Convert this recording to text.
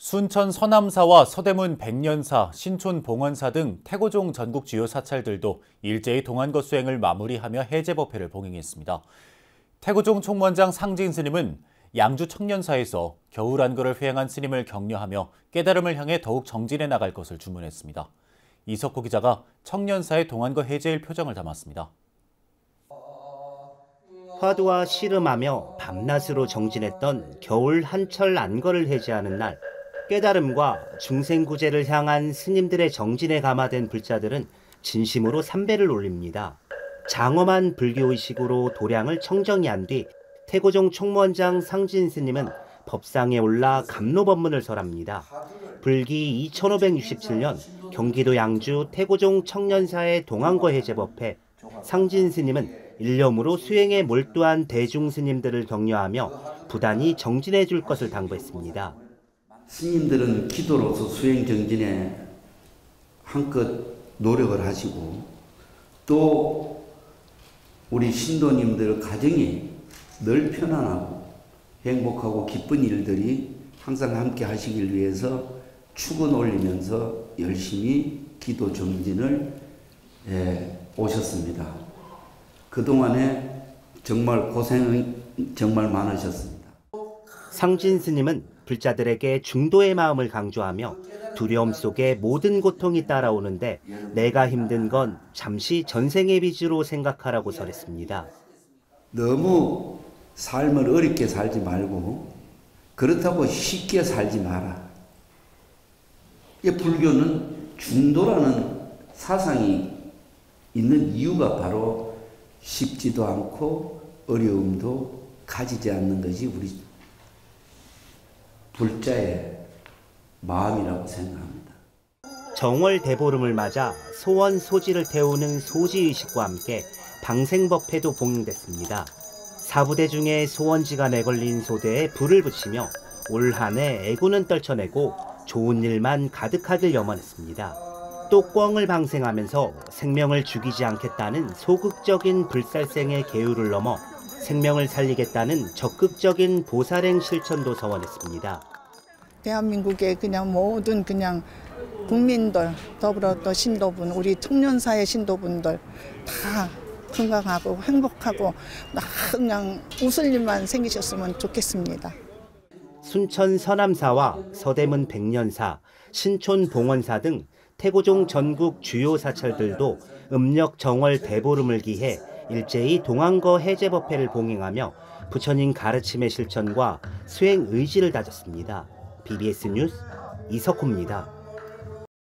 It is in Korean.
순천 서남사와 서대문 백년사, 신촌 봉원사 등 태고종 전국 주요 사찰들도 일제히 동안거 수행을 마무리하며 해제 법회를 봉행했습니다. 태고종 총무원장 상진 스님은 양주 청년사에서 겨울 안거를 회행한 스님을 격려하며 깨달음을 향해 더욱 정진해 나갈 것을 주문했습니다. 이석호 기자가 청년사의 동안거 해제일 표정을 담았습니다. 화두와 씨름하며 밤낮으로 정진했던 겨울 한철 안거를 해제하는 날 깨달음과 중생구제를 향한 스님들의 정진에 감화된 불자들은 진심으로 삼배를 올립니다. 장엄한 불교의식으로 도량을 청정히 한 뒤 태고종 총무원장 상진 스님은 법상에 올라 감로법문을 설합니다. 불기 2567년 경기도 양주 태고종 청년사의 동안거 해 제법회 상진 스님은 일념으로 수행에 몰두한 대중 스님들을 격려하며 부단히 정진해 줄 것을 당부했습니다. 스님들은 기도로서 수행 정진에 한껏 노력을 하시고 또 우리 신도님들 가정이 늘 편안하고 행복하고 기쁜 일들이 항상 함께 하시길 위해서 축은 올리면서 열심히 기도 정진을 예, 오셨습니다. 그동안에 정말 고생이 정말 많으셨습니다. 상진 스님은 불자들에게 중도의 마음을 강조하며 두려움 속에 모든 고통이 따라오는데 내가 힘든 건 잠시 전생의 빚으로 생각하라고 설했습니다. 너무 삶을 어렵게 살지 말고 그렇다고 쉽게 살지 마라. 이 불교는 중도라는 사상이 있는 이유가 바로 쉽지도 않고 어려움도 가지지 않는 것이 우리 불자의 마음이라고 생각합니다. 정월 대보름을 맞아 소원 소지를 태우는 소지의식과 함께 방생법회도 봉행됐습니다. 사부대 중에 소원지가 내걸린 소대에 불을 붙이며 올 한해 애구는 떨쳐내고 좋은 일만 가득하길 염원했습니다. 또 꿩을 방생하면서 생명을 죽이지 않겠다는 소극적인 불살생의 계율을 넘어 생명을 살리겠다는 적극적인 보살행 실천도 서원했습니다. 대한민국의 그냥 모든 그냥 국민들 더불어 또 신도분 우리 청년사의 신도분들 다 건강하고 행복하고 그냥 웃을 일만 생기셨으면 좋겠습니다. 순천 서남사와 서대문 백년사, 신촌 봉원사 등 태고종 전국 주요 사찰들도 음력 정월 대보름을 기해 일제히 동안거 해제법회를 봉행하며 부처님 가르침의 실천과 수행 의지를 다졌습니다. BBS 뉴스 이석호입니다.